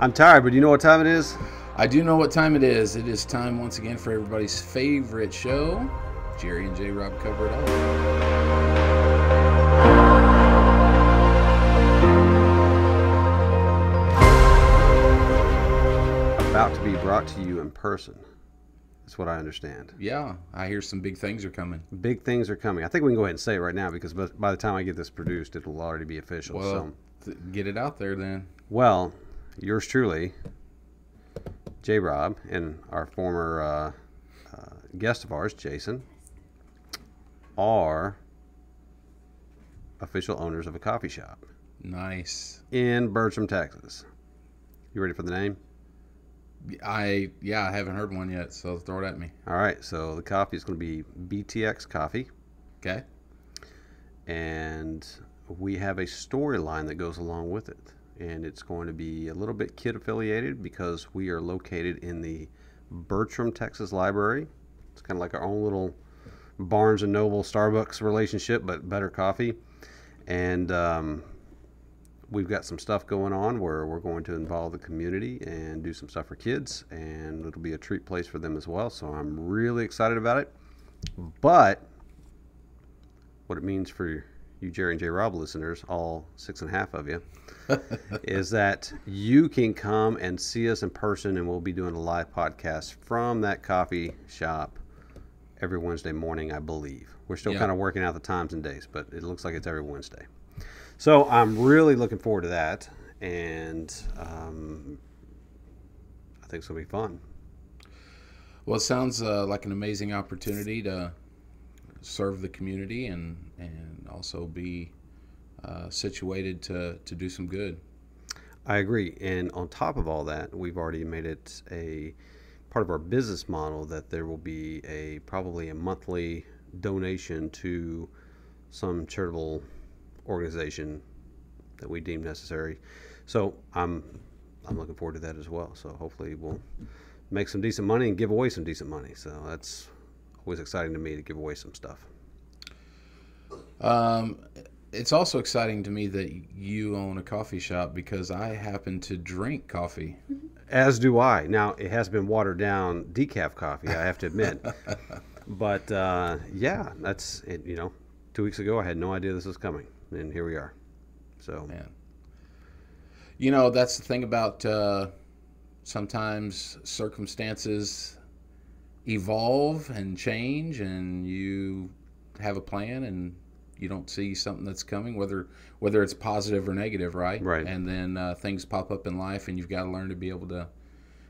I'm tired, but you know what time it is? I do know what time it is. It is time once again for everybody's favorite show. Jerry and J Rob cover it all. About to be brought to you in person. That's what I understand. Yeah, I hear some big things are coming. Big things are coming. I think we can go ahead and say it right now because by by the time I get this produced, it'll already be official. Well, so, th- get it out there then. well, yours truly, J. Rob, and our former uh, uh, guest of ours, Jason, are official owners of a coffee shop Nice. in Bertram, Texas. You ready for the name? I yeah, I haven't heard one yet, so throw it at me. All right, so the coffee is going to be BTX Coffee, Okay. and we have a storyline that goes along with it. And it's going to be a little bit kid affiliated because we are located in the Bertram, Texas Library. It's kind of like our own little Barnes and Noble Starbucks relationship, but better coffee. And um, we've got some stuff going on where we're going to involve the community and do some stuff for kids, and it'll be a treat place for them as well. So I'm really excited about it. But what it means for you Jerry and J Rob listeners, all six and a half of you, is that you can come and see us in person, and we'll be doing a live podcast from that coffee shop every Wednesday morning, I believe. We're still Yeah. kind of working out the times and days, but it looks like it's every Wednesday. So I'm really looking forward to that, and um, I think it's gonna be fun. Well, it sounds uh, like an amazing opportunity to serve the community and and also be uh, situated to to do some good. I agree. And on top of all that, we've already made it a part of our business model that there will be a probably a monthly donation to some charitable organization that we deem necessary. So I'm I'm looking forward to that as well. So hopefully we'll make some decent money and give away some decent money. So that's always exciting to me to give away some stuff. Um, it's also exciting to me that you own a coffee shop because I happen to drink coffee. As do I. Now it has been watered down decaf coffee, I have to admit. but uh, yeah, that's it. You know, two weeks ago I had no idea this was coming, and here we are. So Man. You know, that's the thing about uh, sometimes circumstances evolve and change, and you have a plan and you don't see something that's coming, whether whether it's positive or negative, right? Right. And then uh, things pop up in life, and you've got to learn to be able to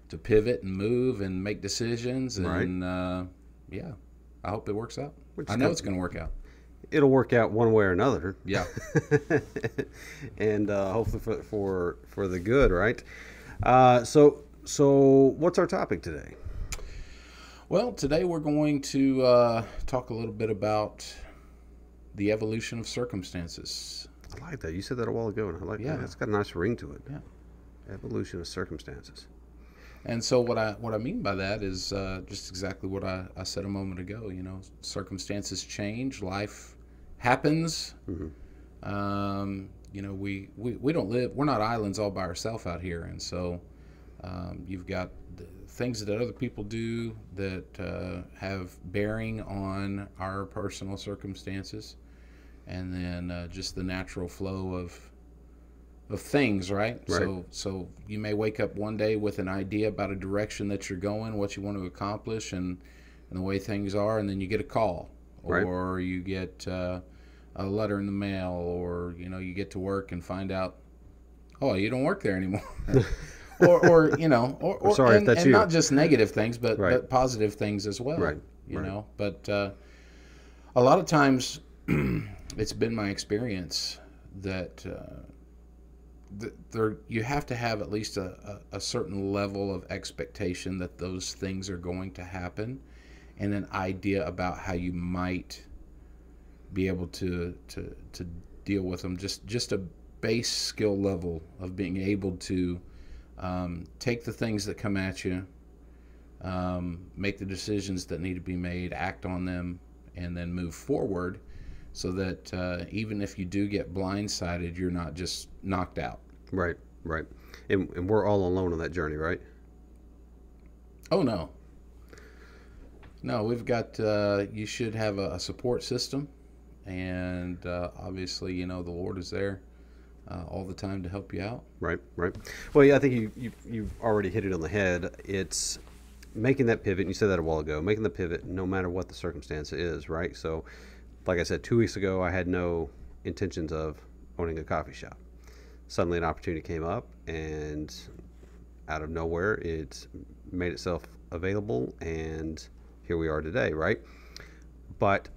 to pivot and move and make decisions. And uh, yeah, I hope it works out. Which I know good. it's going to work out. it'll work out one way or another. Yeah. and uh, hopefully for, for for the good, right? Uh, so so what's our topic today? Well, today we're going to uh, talk a little bit about the evolution of circumstances. I like that. You said that a while ago, and I like Yeah. that. It's got a nice ring to it. Yeah. Evolution of circumstances. And so, what I what I mean by that is uh, just exactly what I, I said a moment ago. You know, circumstances change, life happens. Mhm. Um, you know, we, we, we don't live. We're not islands all by ourselves out here, and so um, you've got the things that other people do that uh, have bearing on our personal circumstances, and then uh, just the natural flow of of things, right? Right. So so you may wake up one day with an idea about a direction that you're going, what you want to accomplish, and, and the way things are, and then you get a call, Right. or you get uh, a letter in the mail, or you know you get to work and find out, oh, you don't work there anymore. or, or you know, or, or sorry if and, that's and you. not just negative things, but, Right. but positive things as well. Right, You right. know, but uh, a lot of times it's been my experience that uh, th- there you have to have at least a, a, a certain level of expectation that those things are going to happen, and an idea about how you might be able to to to deal with them. Just just a base skill level of being able to um, take the things that come at you, um, make the decisions that need to be made, act on them, and then move forward so that uh, even if you do get blindsided, you're not just knocked out. Right, right. And, and we're all alone on that journey, right? Oh no, no. We've got. Uh, you should have a, a support system, and uh, obviously, you know, the Lord is there uh, all the time to help you out. Right, right. Well, yeah, I think you, you you've already hit it on the head. It's making that pivot. You said that a while ago. Making the pivot, no matter what the circumstance is, right? So, like I said, two weeks ago, I had no intentions of owning a coffee shop. Suddenly, an opportunity came up, and out of nowhere, it made itself available, and here we are today, right? But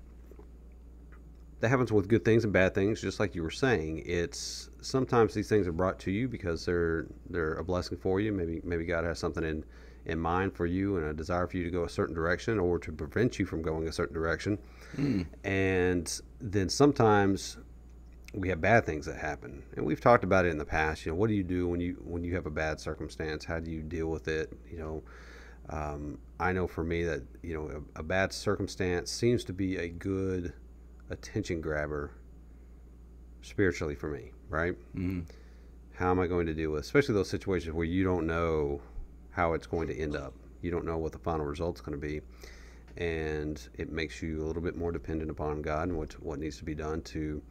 that happens with good things and bad things, just like you were saying. It's sometimes these things are brought to you because they're they're a blessing for you. Maybe maybe God has something in in mind for you and a desire for you to go a certain direction or to prevent you from going a certain direction. Mm. And then sometimes we have bad things that happen. And we've talked about it in the past. You know, what do you do when you when you have a bad circumstance? How do you deal with it? You know, um, I know for me that you know a, a, bad circumstance seems to be a good attention grabber spiritually for me. Right? Mm-hmm. How am I going to deal with, especially those situations where you don't know how it's going to end up. You don't know what the final result's going to be, and it makes you a little bit more dependent upon God and what what needs to be done to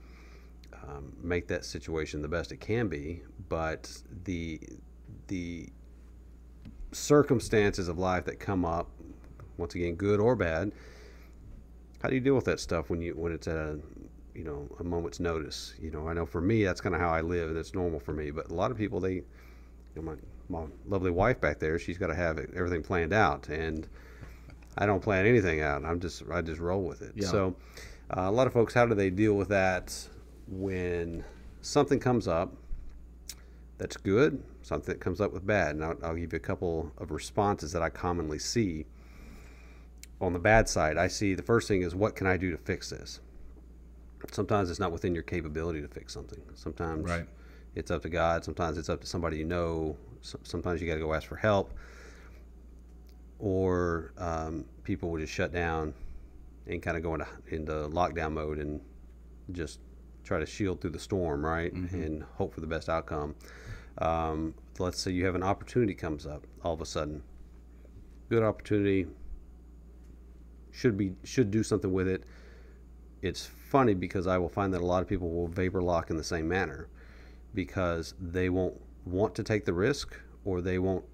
um, make that situation the best it can be. But the the circumstances of life that come up, once again, good or bad, how do you deal with that stuff when you when it's at a you know a moment's notice? You know, I know for me that's kind of how I live, and it's normal for me. But a lot of people they you know, my, my lovely wife back there, she's got to have everything planned out, and I don't plan anything out. I'm just I just roll with it. Yeah. So, uh, a lot of folks, how do they deal with that when something comes up that's good, something that comes up with bad? And I'll, I'll give you a couple of responses that I commonly see. On the bad side, I see the first thing is what can I do to fix this? Sometimes it's not within your capability to fix something. Sometimes right it's up to God. Sometimes it's up to somebody you know. Sometimes you got to go ask for help, or um, people will just shut down and kind of go into, into lockdown mode and just try to shield through the storm, right, mm-hmm. and hope for the best outcome. Um, let's say you have an opportunity comes up all of a sudden, good opportunity. Should be should do something with it. It's funny because I will find that a lot of people will vapor lock in the same manner because they won't want to take the risk or they won't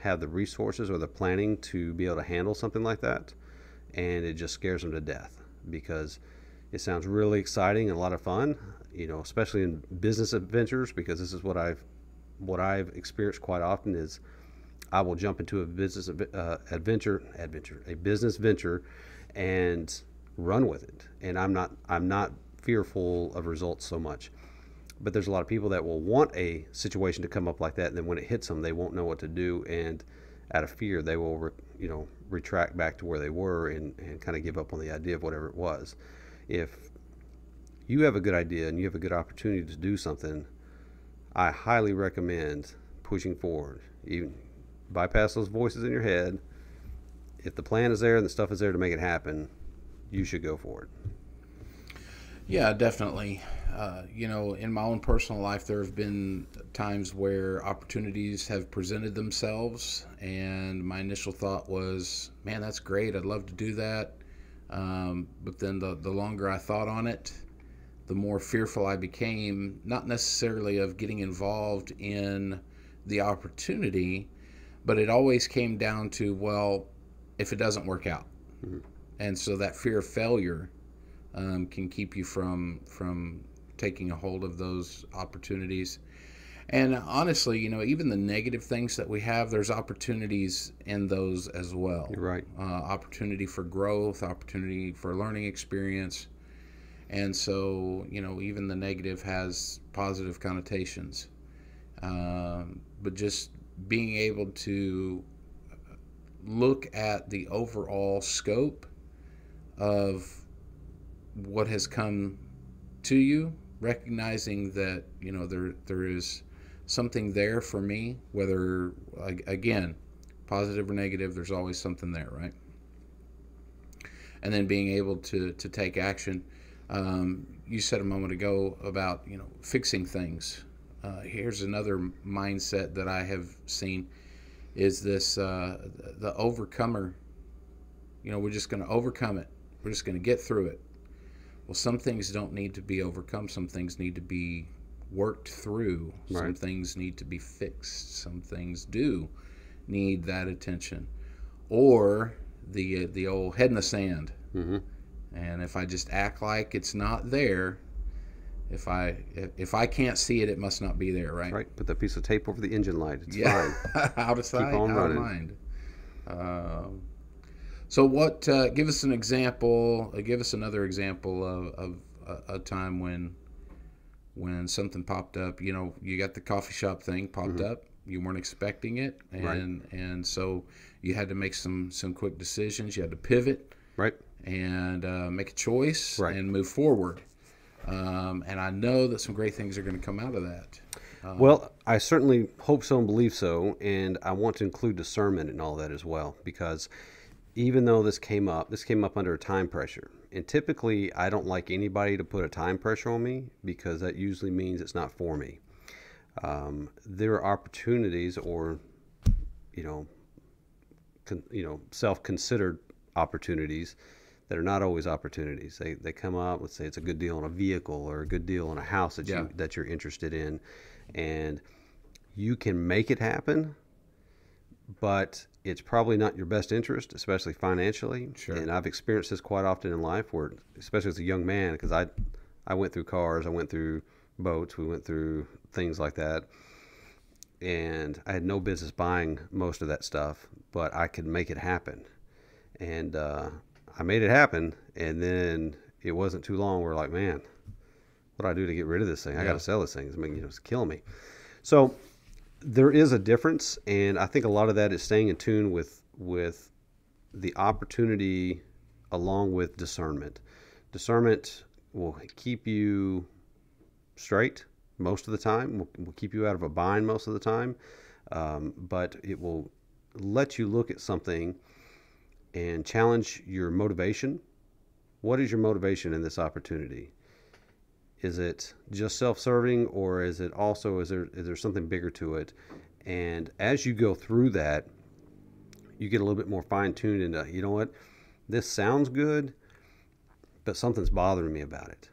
have the resources or the planning to be able to handle something like that. And it just scares them to death because it sounds really exciting and a lot of fun, you know, especially in business adventures because this is what I've what I've experienced quite often is I will jump into a business uh, adventure adventure a business venture and run with it and I'm not I'm not fearful of results so much but there's a lot of people that will want a situation to come up like that, and then when it hits them, they won't know what to do, and out of fear, they will, re, you know, retract back to where they were and, and kind of give up on the idea of whatever it was. If you have a good idea and you have a good opportunity to do something, I highly recommend pushing forward. You bypass those voices in your head. If the plan is there and the stuff is there to make it happen, you should go for it. Yeah, definitely. Uh, you know, in my own personal life, there have been times where opportunities have presented themselves, and my initial thought was, man, that's great. I'd love to do that. Um, but then the, the longer I thought on it, the more fearful I became, not necessarily of getting involved in the opportunity, but it always came down to, well, if it doesn't work out. Mm-hmm. And so that fear of failure um, can keep you from from taking a hold of those opportunities. And honestly, you know, even the negative things that we have, there's opportunities in those as well. You're right. Uh, opportunity for growth, opportunity for learning experience. And so, you know, even the negative has positive connotations. Um, but just being able to look at the overall scope of what has come to you recognizing that you know there there is something there for me whether again positive or negative there's always something there right? And then being able to to take action. Um, you said a moment ago about you know fixing things uh, here's another mindset that I have seen is this uh, the overcomer. You know, we're just going to overcome it. We're just going to get through it. Well, some things don't need to be overcome. Some things need to be worked through. Some things need to be fixed. Some things do need that attention, or the the old head in the sand. hmm And if I just act like it's not there, if I if, if I can't see it, it must not be there, right? Right. Put that piece of tape over the engine light. It's yeah, fine. out of sight, on out running. of mind. Um, so, what? Uh, give us an example. Uh, give us another example of, of a, a time when when something popped up. You know, you got the coffee shop thing popped up. You weren't expecting it, and Mm-hmm. Right. and so you had to make some some quick decisions. You had to pivot Right. and uh, make a choice Right. and move forward. Um, and I know that some great things are going to come out of that. Well, I certainly hope so and believe so, and I want to include discernment in all that as well, because even though this came up, this came up under a time pressure, and typically I don't like anybody to put a time pressure on me because that usually means it's not for me. Um, there are opportunities, or you know, con, you know, self-considered opportunities that are not always opportunities. They, they come up. Let's say it's a good deal on a vehicle or a good deal on a house that Yeah. you that you're interested in, and you can make it happen, but it's probably not your best interest, especially financially. Sure. And I've experienced this quite often in life, where especially as a young man, because I I went through cars, I went through boats, we went through things like that, and I had no business buying most of that stuff, but I could make it happen, and uh, I made it happen, and then it wasn't too long. We're like, man, what do I do to get rid of this thing? I Yeah. got to sell this thing. It's making you know, it's killing me. So there is a difference, and I think a lot of that is staying in tune with with the opportunity along with discernment. Discernment will keep you straight most of the time. Will, will keep you out of a bind most of the time, um, but it will let you look at something and challenge your motivation. What is your motivation in this opportunity? Is it just self-serving, or is it also is there is there something bigger to it? And as you go through that, you get a little bit more fine-tuned into you know what, this sounds good, but something's bothering me about it.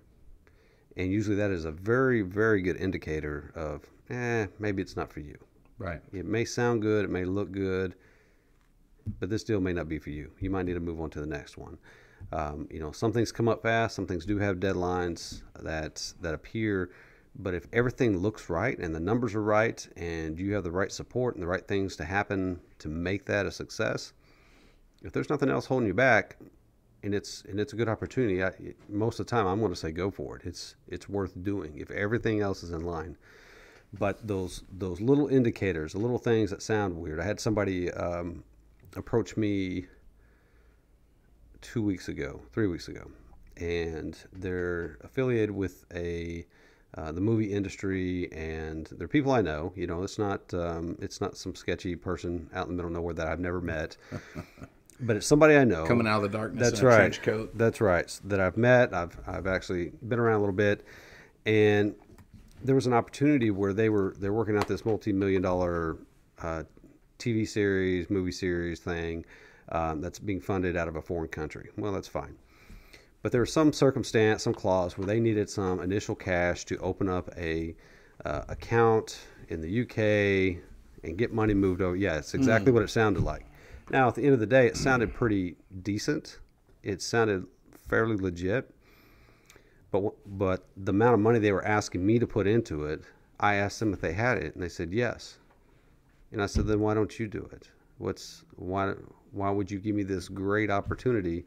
And usually that is a very very good indicator of eh maybe it's not for you. Right. It may sound good, it may look good, but this deal may not be for you. You might need to move on to the next one. Um, you know, some things come up fast, some things do have deadlines that that appear, but if everything looks right and the numbers are right and you have the right support and the right things to happen to make that a success, if there's nothing else holding you back, and it's and it's a good opportunity, I, most of the time I'm going to say go for it. It's it's worth doing if everything else is in line but those those little indicators, the little things that sound weird. I had somebody um, approach me two weeks ago, three weeks ago, and they're affiliated with a uh, the movie industry, and they're people I know. You know, it's not um, it's not some sketchy person out in the middle of nowhere that I've never met, but it's somebody I know. Coming out of the darkness That's in a right. trench coat. That's right. That I've met. I've I've actually been around a little bit, and there was an opportunity where they were they're working out this multi-million dollar uh, TV series, movie series thing um, that's being funded out of a foreign country. Well, that's fine. But there was some circumstance, some clause where they needed some initial cash to open up a uh, account in the UK and get money moved over. Yeah, it's exactly what it sounded like. Now, at the end of the day, it sounded pretty decent. It sounded fairly legit. But but the amount of money they were asking me to put into it, I asked them if they had it, and they said yes. And I said, then why don't you do it? What's why why would you give me this great opportunity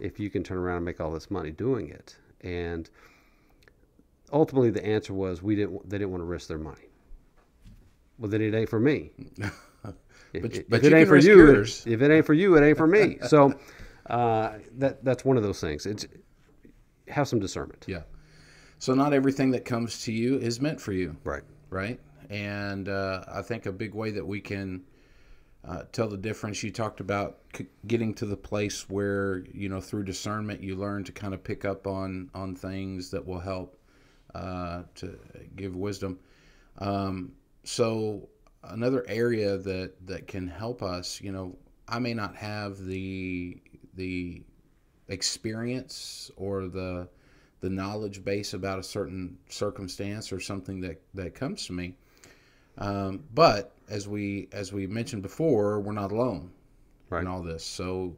if you can turn around and make all this money doing it? And ultimately, the answer was we didn't. They didn't want to risk their money. Well, then it ain't for me. If, But- if it ain't for you, yours. if it ain't for you, it ain't for me. So uh, that that's one of those things. It's have some discernment. Yeah. So not everything that comes to you is meant for you. Right. right? And uh, I think a big way that we can uh, tell the difference. You talked about c- getting to the place where you know through discernment you learn to kind of pick up on on things that will help uh, to give wisdom. Um, so another area that that can help us, you know, I may not have the the experience or the the knowledge base about a certain circumstance or something that that comes to me. Um, but as we as we mentioned before, we're not alone Right. in all this. So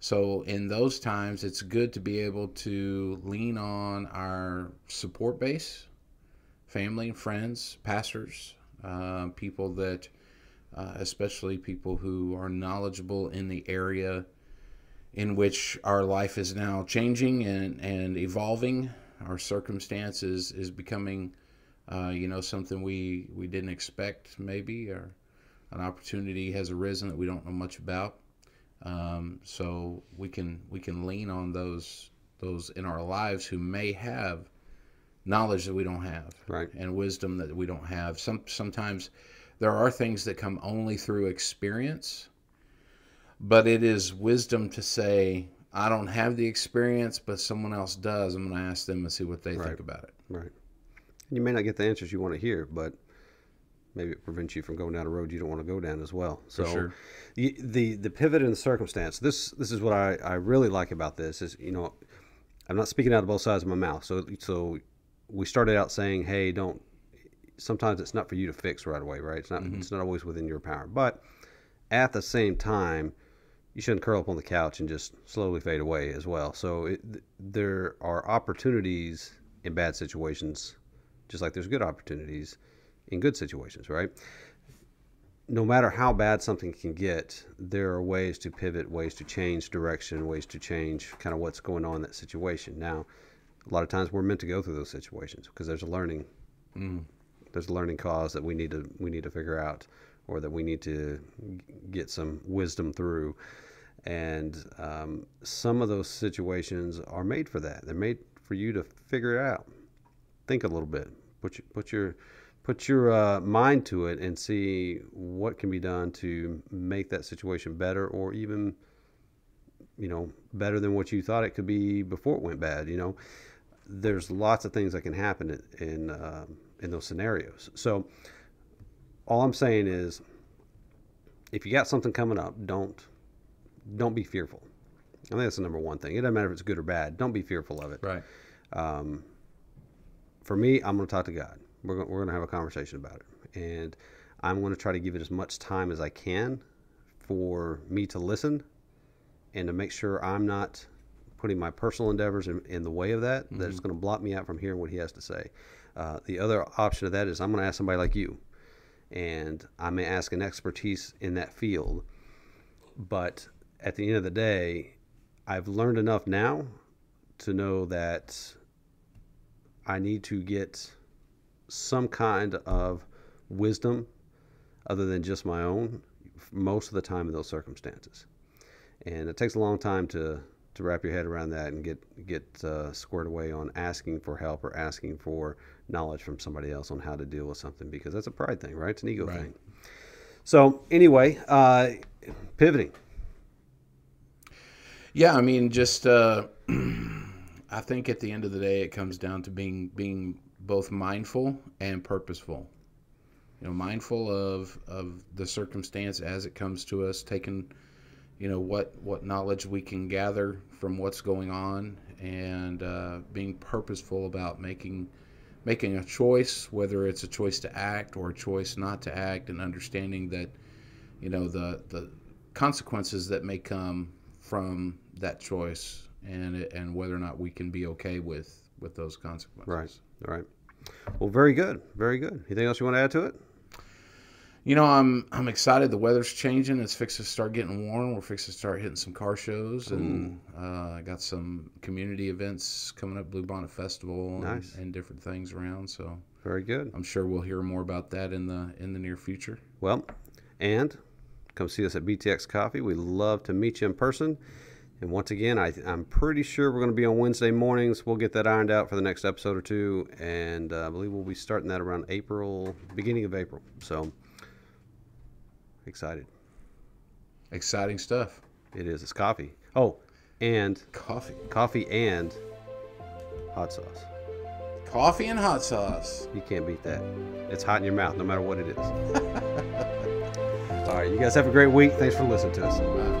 so in those times, it's good to be able to lean on our support base, family and friends, pastors, uh, people that, uh, especially people who are knowledgeable in the area in which our life is now changing and, and evolving. Our circumstances is becoming, uh, you know, something we, we didn't expect maybe, or an opportunity has arisen that we don't know much about. Um, so we can we can lean on those those in our lives who may have knowledge that we don't have Right. and wisdom that we don't have. Some sometimes there are things that come only through experience, but it is wisdom to say, I don't have the experience, but someone else does. I'm going to ask them and see what they Right. think about it. Right. You may not get the answers you want to hear, but maybe it prevents you from going down a road you don't want to go down as well. So sure. the, the the pivot in the circumstance. This this is what I, I really like about this is you know I'm not speaking out of both sides of my mouth. So so we started out saying, hey, don't. Sometimes it's not for you to fix right away, right? It's not mm-hmm. it's not always within your power, but at the same time, you shouldn't curl up on the couch and just slowly fade away as well. So it, th- there are opportunities in bad situations, just like there's good opportunities in good situations, right? No matter how bad something can get, there are ways to pivot, ways to change direction, ways to change kind of what's going on in that situation. Now, a lot of times we're meant to go through those situations because there's a learning there's a learning cause that we need to we need to figure out or that we need to get some wisdom through and um, some of those situations are made for that they're made for you to figure it out think a little bit put your put your put your uh, mind to it and see what can be done to make that situation better or even you know better than what you thought it could be before it went bad you know there's lots of things that can happen in in, um in those scenarios. So all I'm saying is, if you got something coming up, don't don't be fearful. I think that's the number one thing. It doesn't matter if it's good or bad. Don't be fearful of it. Right. For me, I'm going to talk to God. We're going, we're going to have a conversation about it, and I'm going to try to give it as much time as I can for me to listen and to make sure I'm not putting my personal endeavors in, in the way of that. That it's going to block me out from hearing what He has to say. Uh, the other option of that is I'm going to ask somebody like you, and I may ask an expertise in that field. But at the end of the day, I've learned enough now to know that I need to get some kind of wisdom other than just my own most of the time in those circumstances. And it takes a long time to, to wrap your head around that and get get uh, squared away on asking for help or asking for knowledge from somebody else on how to deal with something because that's a pride thing, right? It's an ego Right. thing. So anyway, uh, pivoting. Yeah, I mean, just uh, I think at the end of the day, it comes down to being being both mindful and purposeful. You know, mindful of of the circumstance as it comes to us, taking you know what what knowledge we can gather from what's going on, and uh, being purposeful about making making a choice, whether it's a choice to act or a choice not to act, and understanding that you know the the consequences that may come from that choice and it- and whether or not we can be okay with with those consequences. Right. All right. Well, very good. Very good. Anything else you want to add to it? You know, I'm I'm excited. The weather's changing. It's fixed to start getting warm. We're fixed to start hitting some car shows, and uh, I got some community events coming up, Blue Bonnet Festival, and, Nice. and different things around. So Very good. I'm sure we'll hear more about that in the in the near future. Well, and come see us at BTX Coffee. We love to meet you in person. And once again, I, I'm pretty sure we're going to be on Wednesday mornings. We'll get that ironed out for the next episode or two. And uh, I believe we'll be starting that around April, beginning of April. So excited. Exciting stuff. It is. It's coffee. Oh, and Coffee. coffee and hot sauce. Coffee and hot sauce. You can't beat that. It's hot in your mouth, no matter what it is. All right, you guys have a great week. Thanks for listening to us. Bye.